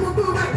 We'll move on.